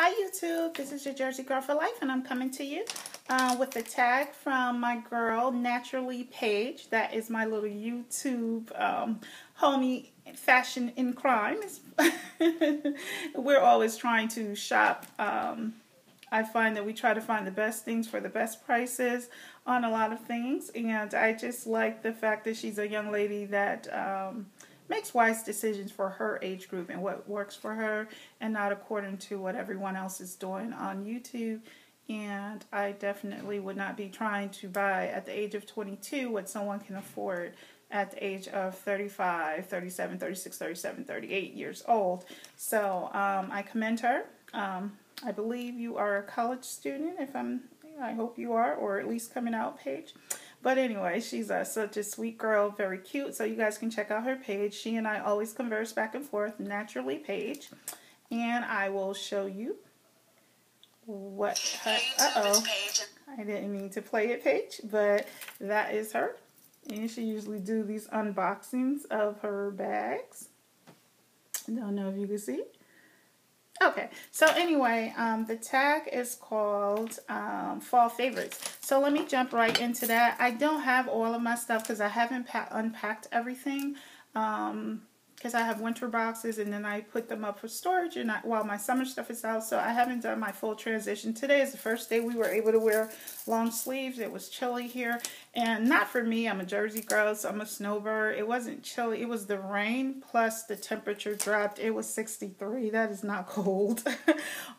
Hi YouTube, this is your Jersey Girl for Life and I'm coming to you uh, with a tag from my girl Naturally Paige. That is my little YouTube um, homie fashion in crime. We're always trying to shop. Um, I find that we try to find the best things for the best prices on a lot of things and I just like the fact that she's a young lady that um, makes wise decisions for her age group and what works for her and not according to what everyone else is doing on YouTube. And I definitely would not be trying to buy at the age of 22 what someone can afford at the age of 35, 37, 36, 37, 38 years old. So um, I commend her. Um, I believe you are a college student, if I'm, I hope you are, or at least coming out Paige. But anyway, she's a, such a sweet girl, very cute. So you guys can check out her page. She and I always converse back and forth, naturally Paige. And I will show you what her, uh-oh, I didn't mean to play it, Paige, but that is her. And she usually do these unboxings of her bags. I Don't know if you can see. Okay, so anyway, um, the tag is called um, Fall Favorites. So let me jump right into that. I don't have all of my stuff because I haven't unpacked everything. Um, because I have winter boxes and then I put them up for storage and I, while my summer stuff is out. So I haven't done my full transition. Today is the first day we were able to wear long sleeves. It was chilly here and not for me. I'm a Jersey girl, so I'm a snowbird. It wasn't chilly. It was the rain plus the temperature dropped. It was 63. That is not cold.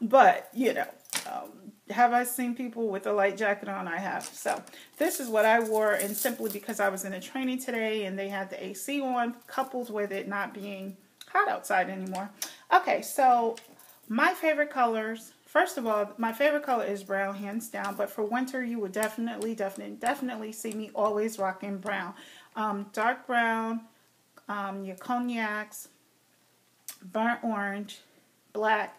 but, you know, um, have I seen people with a light jacket on? I have. So this is what I wore and simply because I was in a training today and they had the AC on coupled with it not being hot outside anymore. Okay, so my favorite colors, first of all, my favorite color is brown hands down, but for winter you would definitely, definitely, definitely see me always rocking brown. Um, dark brown, um, your cognacs, burnt orange, black,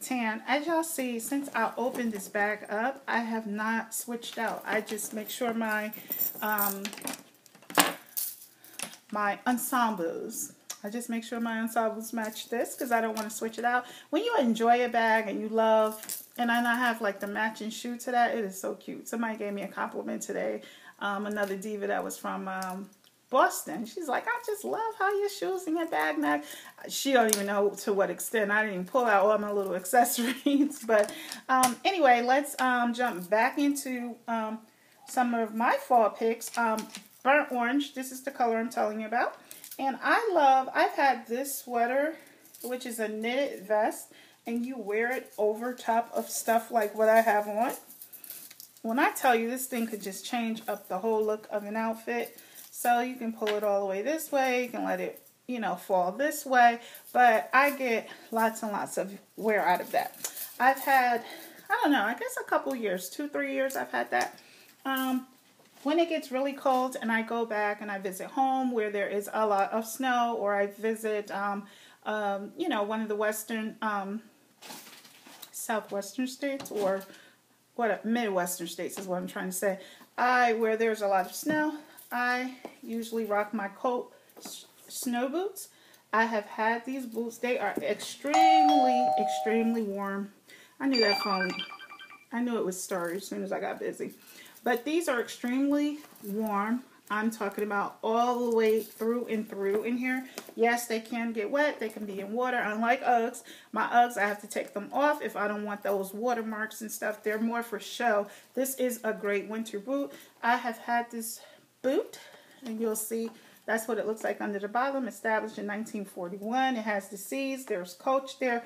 tan. As y'all see, since I opened this bag up, I have not switched out. I just make sure my um, my ensembles. I just make sure my ensembles match this because I don't want to switch it out. When you enjoy a bag and you love, and I not have like the matching shoe to that, it is so cute. Somebody gave me a compliment today. Um, another diva that was from um, Boston. She's like, I just love how your shoes and your bag match. She don't even know to what extent. I didn't even pull out all my little accessories. but um, anyway, let's um, jump back into um, some of my fall picks. Um, burnt orange, this is the color I'm telling you about. And I love, I've had this sweater, which is a knitted vest, and you wear it over top of stuff like what I have on. When I tell you this thing could just change up the whole look of an outfit, so you can pull it all the way this way. You can let it, you know, fall this way. But I get lots and lots of wear out of that. I've had, I don't know, I guess a couple years, two, three years I've had that. Um, when it gets really cold and I go back and I visit home where there is a lot of snow or I visit, um, um, you know, one of the western, um, southwestern states or what, midwestern states is what I'm trying to say. I, where there's a lot of snow, I usually rock my coat snow boots. I have had these boots. They are extremely, extremely warm. I knew that phone. I knew it was started as soon as I got busy. But these are extremely warm. I'm talking about all the way through and through in here. Yes, they can get wet. They can be in water. Unlike Uggs, my Uggs, I have to take them off if I don't want those watermarks and stuff. They're more for show. This is a great winter boot. I have had this boot. And you'll see that's what it looks like under the bottom. Established in 1941. It has the C's. There's Coach there.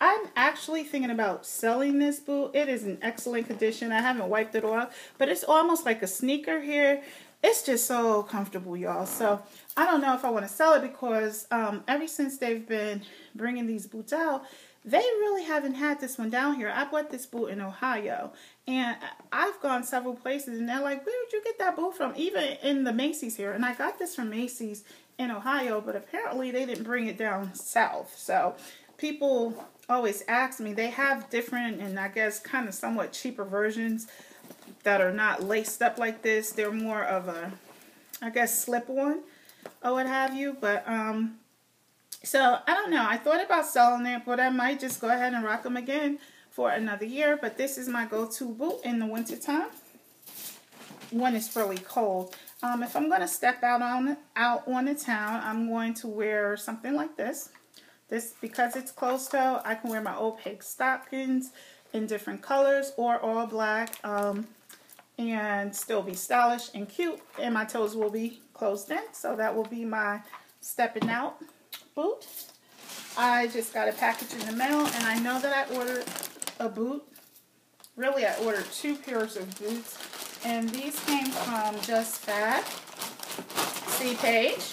I'm actually thinking about selling this boot. It is in excellent condition. I haven't wiped it off. But it's almost like a sneaker here. It's just so comfortable, y'all. So I don't know if I want to sell it because um, ever since they've been bringing these boots out, they really haven't had this one down here. I bought this boot in Ohio, and I've gone several places, and they're like, where did you get that boot from? Even in the Macy's here. And I got this from Macy's in Ohio, but apparently they didn't bring it down south. So people always ask me, they have different and I guess kind of somewhat cheaper versions that are not laced up like this. They're more of a, I guess, slip-on or what have you. But um, So, I don't know. I thought about selling it, but I might just go ahead and rock them again for another year. But this is my go-to boot in the wintertime when it's really cold. Um, if I'm going to step out on out on the town, I'm going to wear something like this. This because it's closed toe, I can wear my opaque stockings in different colors or all black um, and still be stylish and cute. And my toes will be closed in, so that will be my stepping out boot. I just got a package in the mail, and I know that I ordered a boot. Really, I ordered two pairs of boots and these came from JustFab. C Paige.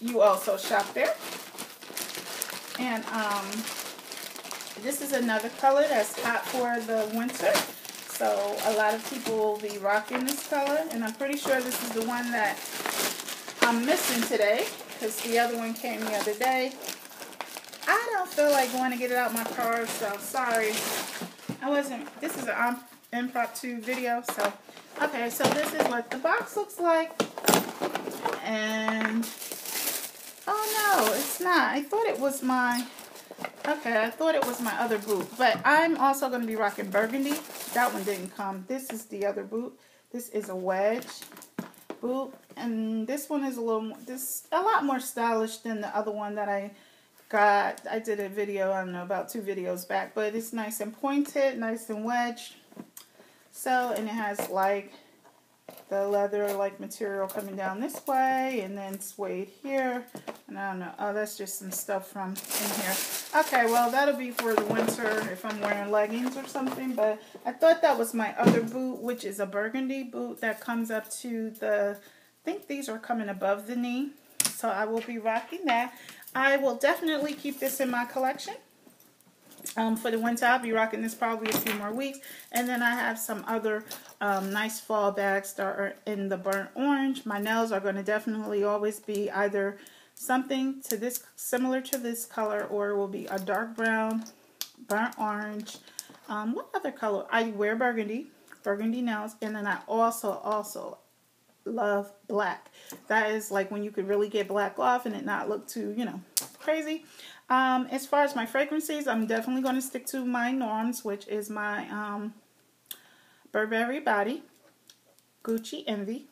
You also shop there. And um, this is another color that's hot for the winter. So a lot of people will be rocking this color. And I'm pretty sure this is the one that I'm missing today. Because the other one came the other day. I don't feel like going to get it out my car. So sorry. I wasn't. This is an impromptu video. So Okay, so this is what the box looks like. And, oh no, it's not. I thought it was my, okay, I thought it was my other boot. But I'm also going to be rocking burgundy. That one didn't come. This is the other boot. This is a wedge boot. And this one is a little, more, this a lot more stylish than the other one that I got. I did a video, I don't know, about two videos back. But it's nice and pointed, nice and wedged. So, and it has like the leather like material coming down this way and then suede here. And I don't know. Oh, that's just some stuff from in here. Okay, well, that'll be for the winter if I'm wearing leggings or something. But I thought that was my other boot, which is a burgundy boot that comes up to the, think these are coming above the knee. So I will be rocking that. I will definitely keep this in my collection. Um, for the winter, I'll be rocking this probably a few more weeks. And then I have some other um, nice fall bags that are in the burnt orange. My nails are going to definitely always be either something to this similar to this color or will be a dark brown, burnt orange. Um, what other color? I wear burgundy, burgundy nails. And then I also, also love black. That is like when you could really get black off and it not look too, you know, crazy. Um, as far as my fragrances, I'm definitely going to stick to my norms, which is my um, Burberry Body, Gucci Envy.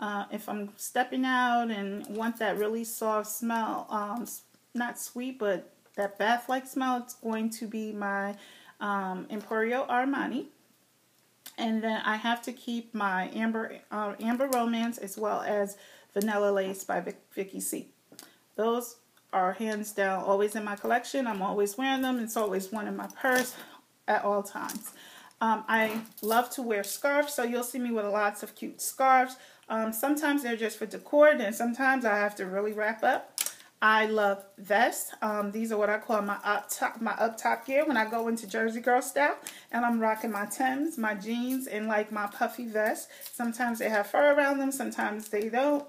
Uh, if I'm stepping out and want that really soft smell, um, not sweet, but that bath-like smell, it's going to be my um, Emporio Armani. And then I have to keep my Amber uh, Amber Romance as well as Vanilla Lace by Vicky C. Those are hands down always in my collection. I'm always wearing them. It's always one in my purse at all times. Um, I love to wear scarves, so you'll see me with lots of cute scarves. Um, sometimes they're just for decor, and sometimes I have to really wrap up. I love vests. Um, these are what I call my up top, my up top gear when I go into Jersey Girl style, and I'm rocking my Tims, my jeans, and like my puffy vest. Sometimes they have fur around them, sometimes they don't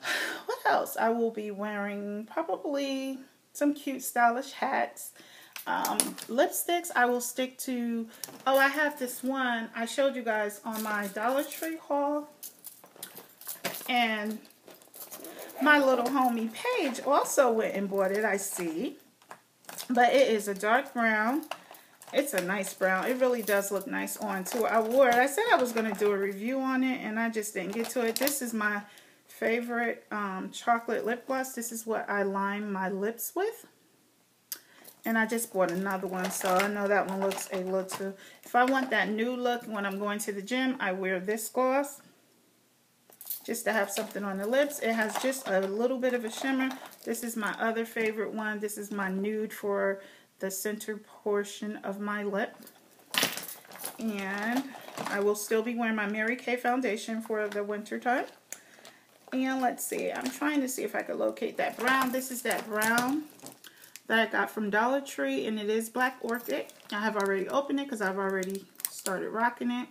what else? I will be wearing probably some cute stylish hats. Um, lipsticks, I will stick to, oh, I have this one I showed you guys on my Dollar Tree haul. And my little homie Paige also went and bought it, I see. But it is a dark brown. It's a nice brown. It really does look nice on too. I wore it. I said I was going to do a review on it and I just didn't get to it. This is my favorite um, chocolate lip gloss. This is what I line my lips with. And I just bought another one, so I know that one looks a little too... If I want that new look when I'm going to the gym, I wear this gloss. Just to have something on the lips. It has just a little bit of a shimmer. This is my other favorite one. This is my nude for the center portion of my lip. And I will still be wearing my Mary Kay foundation for the winter time. And let's see, I'm trying to see if I could locate that brown. This is that brown that I got from Dollar Tree, and it is Black Orchid. I have already opened it because I've already started rocking it.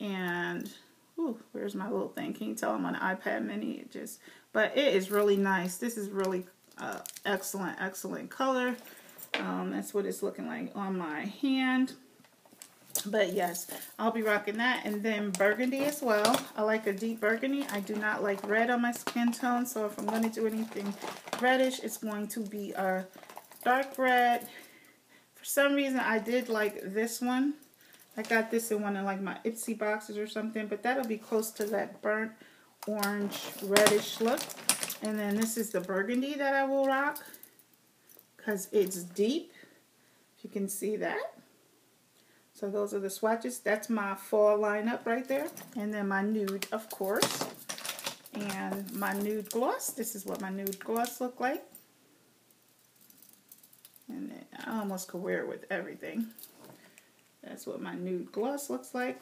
And, ooh, where's my little thing? Can you tell I'm on an iPad mini? It just, but it is really nice. This is really uh, excellent, excellent color. Um, that's what it's looking like on my hand. But yes, I'll be rocking that. And then burgundy as well. I like a deep burgundy. I do not like red on my skin tone. So if I'm going to do anything reddish, it's going to be a dark red. For some reason, I did like this one. I got this in one of like my Ipsy boxes or something. But that'll be close to that burnt orange reddish look. And then this is the burgundy that I will rock. Because it's deep. If you can see that. So those are the swatches. That's my fall lineup right there. And then my nude, of course. And my nude gloss. This is what my nude gloss look like. And I almost could wear it with everything. That's what my nude gloss looks like.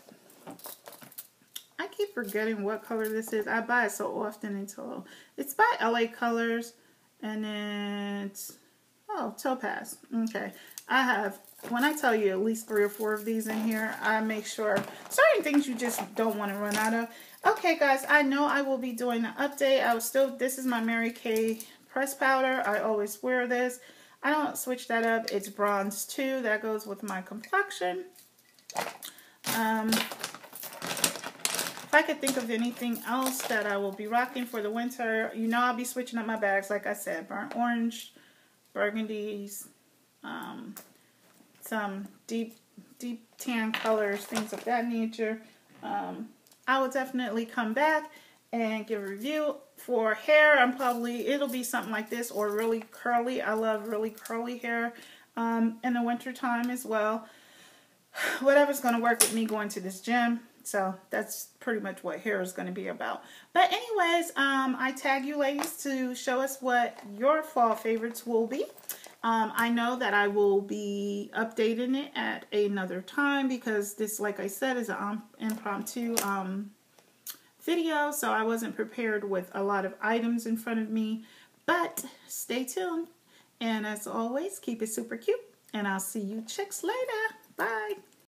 I keep forgetting what color this is. I buy it so often until it's by LA Colors and it's oh Topaz. Okay. I have when I tell you at least three or four of these in here, I make sure certain things you just don't want to run out of. Okay, guys, I know I will be doing an update. I was still, this is my Mary Kay press powder. I always wear this. I don't switch that up. It's bronze too. That goes with my complexion. Um, if I could think of anything else that I will be rocking for the winter, you know I'll be switching up my bags. Like I said, burnt orange, burgundies, um, some deep, deep tan colors, things of that nature. Um, I will definitely come back and give a review. For hair, I'm probably, it'll be something like this or really curly. I love really curly hair um, in the winter time as well. Whatever's going to work with me going to this gym. So that's pretty much what hair is going to be about. But anyways, um, I tag you ladies to show us what your fall favorites will be. Um, I know that I will be updating it at another time because this, like I said, is an impromptu um, video, so I wasn't prepared with a lot of items in front of me. But stay tuned, and as always, keep it super cute, and I'll see you chicks later. Bye.